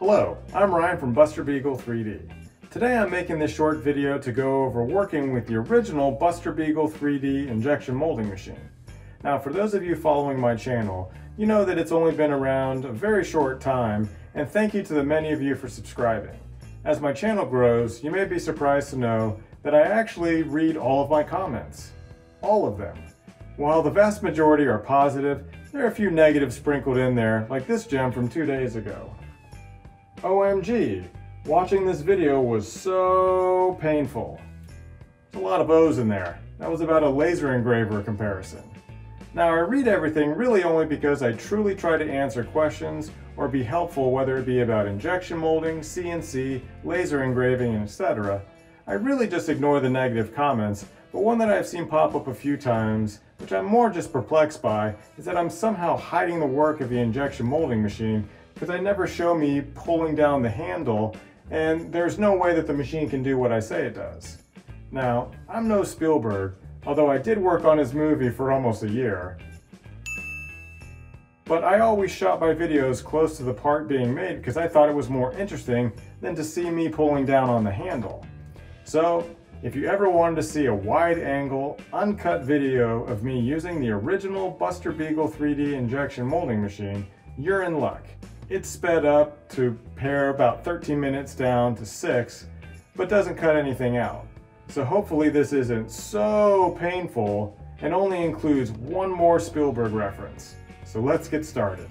Hello, I'm Ryan from Buster Beagle 3D. Today I'm making this short video to go over working with the original Buster Beagle 3D injection molding machine. Now for those of you following my channel, you know that it's only been around a very short time and thank you to the many of you for subscribing. As my channel grows, you may be surprised to know that I actually read all of my comments. All of them. While the vast majority are positive, there are a few negatives sprinkled in there, like this gem from two days ago. OMG, watching this video was so painful. There's a lot of O's in there. That was about a laser engraver comparison. Now I read everything really only because I truly try to answer questions or be helpful whether it be about injection molding, CNC, laser engraving, etc. I really just ignore the negative comments, but one that I've seen pop up a few times, which I'm more just perplexed by, is that I'm somehow hiding the work of the injection molding machine because I never show me pulling down the handle and there's no way that the machine can do what I say it does. Now, I'm no Spielberg, although I did work on his movie for almost a year. But I always shot my videos close to the part being made because I thought it was more interesting than to see me pulling down on the handle. So, if you ever wanted to see a wide angle, uncut video of me using the original Buster Beagle 3D injection molding machine, you're in luck. It's sped up to pare about 13 minutes down to 6, but doesn't cut anything out. So hopefully this isn't so painful and only includes one more Spielberg reference. So let's get started.